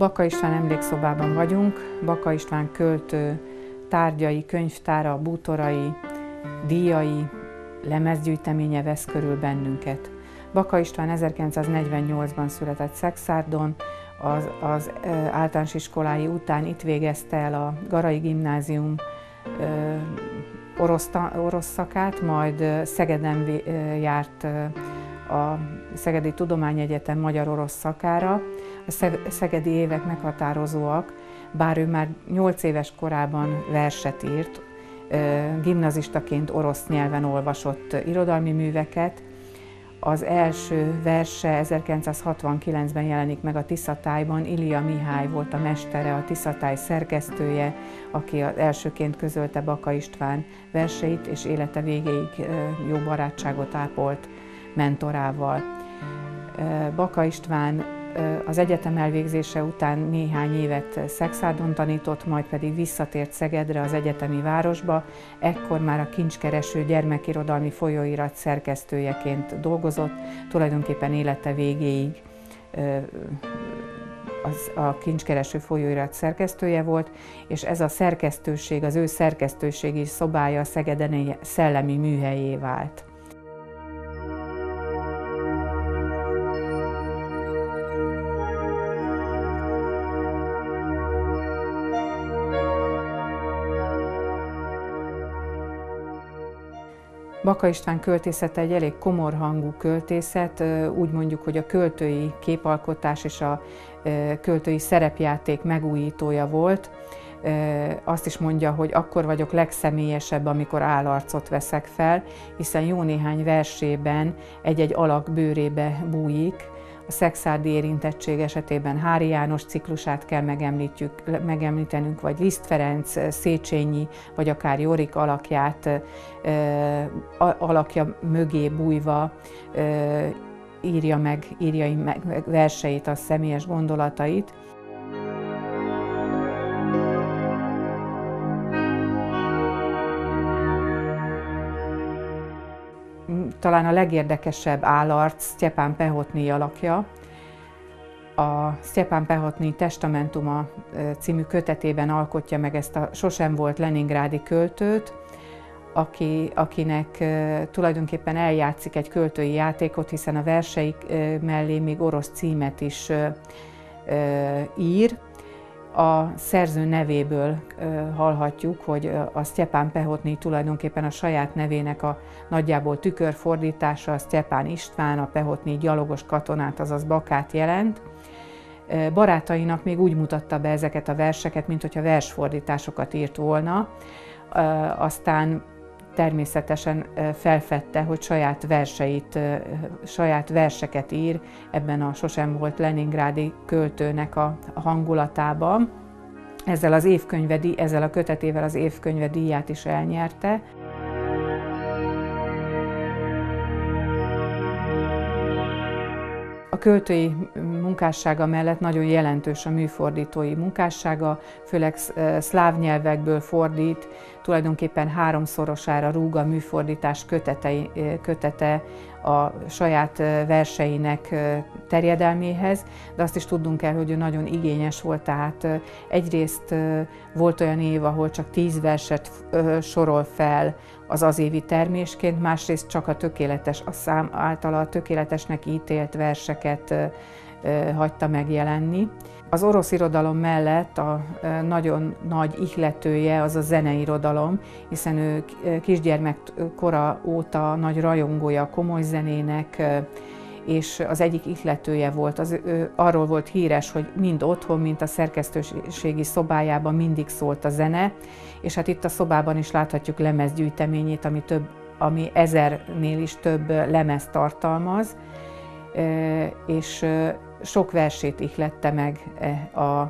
Baka István emlékszobában vagyunk. Baka István költő tárgyai, könyvtára, bútorai, díjai, lemezgyűjteménye vesz körül bennünket. Baka István 1948-ban született Szexárdon, az, az általános iskolái után itt végezte el a Garai Gimnázium orosz, orosz szakát, majd Szegeden járt a Szegedi Tudományegyetem magyar-orosz szakára. A szegedi évek meghatározóak, bár ő már 8 éves korában verset írt, gimnazistaként orosz nyelven olvasott irodalmi műveket, az első verse 1969-ben jelenik meg a Tiszatájban. Ilia Mihály volt a mestere, a Tiszatáj szerkesztője, aki az elsőként közölte Baka István verseit, és élete végéig jó barátságot ápolt mentorával. Baka István az egyetem elvégzése után néhány évet Szexádon tanított, majd pedig visszatért Szegedre, az egyetemi városba. Ekkor már a kincskereső gyermekirodalmi folyóirat szerkesztőjeként dolgozott, tulajdonképpen élete végéig az a kincskereső folyóirat szerkesztője volt, és ez a szerkesztőség, az ő szerkesztőségi szobája Szegeden szellemi műhelyé vált. Baka István költészete egy elég komorhangú költészet, úgy mondjuk, hogy a költői képalkotás és a költői szerepjáték megújítója volt. Azt is mondja, hogy akkor vagyok legszemélyesebb, amikor állarcot veszek fel, hiszen jó néhány versében egy-egy alak bőrébe bújik, a szexárdi érintettség esetében Hári János ciklusát kell megemlítjük, megemlítenünk, vagy Liszt Ferenc, Széchenyi, vagy akár Jorik alakját, alakja mögé bújva írja meg, írja meg verseit, a személyes gondolatait. Talán a legérdekesebb állarc Sztyepán Pehotny alakja. A Sztyepán Pehotny Testamentuma című kötetében alkotja meg ezt a sosem volt leningrádi költőt, aki, akinek tulajdonképpen eljátszik egy költői játékot, hiszen a verseik mellé még orosz címet is ír, a szerző nevéből hallhatjuk, hogy a Sztyepán Pehotny tulajdonképpen a saját nevének a nagyjából tükörfordítása, a Sztyepán István, a Pehotny gyalogos katonát, azaz bakát jelent. Barátainak még úgy mutatta be ezeket a verseket, mint hogyha versfordításokat írt volna. Aztán természetesen felfedte, hogy saját verseit, saját verseket ír ebben a sosem volt Leningrádi költőnek a hangulatában. Ezzel, az évkönyve, ezzel a kötetével az évkönyve is elnyerte. Költői munkássága mellett nagyon jelentős a műfordítói munkássága, főleg szláv nyelvekből fordít, tulajdonképpen háromszorosára rúg a műfordítás kötetei, kötete a saját verseinek terjedelméhez, de azt is tudnunk kell, hogy ő nagyon igényes volt, tehát egyrészt volt olyan év, ahol csak tíz verset sorol fel az az évi termésként, másrészt csak a tökéletes, a szám általa a tökéletesnek ítélt verseket hagyta megjelenni. Az orosz irodalom mellett a nagyon nagy ihletője az a zeneirodalom, hiszen ő kisgyermek kora óta nagy rajongója a komoly zenének, és az egyik ihletője volt, az, ő, arról volt híres, hogy mind otthon, mint a szerkesztőségi szobájában mindig szólt a zene, és hát itt a szobában is láthatjuk lemezgyűjteményét, ami, több, ami ezernél is több lemez tartalmaz, és sok versét ihlette meg a,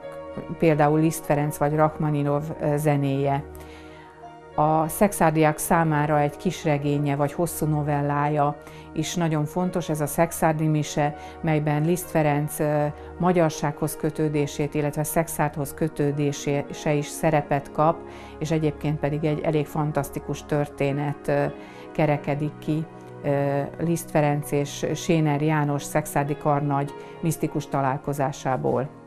például Liszt Ferenc vagy Rachmaninov zenéje. A szexárdiák számára egy kisregénye vagy hosszú novellája is nagyon fontos, ez a Szexárdi Mise, melyben Liszt Ferenc magyarsághoz kötődését, illetve Szexárdhoz kötődése is szerepet kap, és egyébként pedig egy elég fantasztikus történet kerekedik ki Liszt Ferenc és Séner János szexádi karnagy misztikus találkozásából.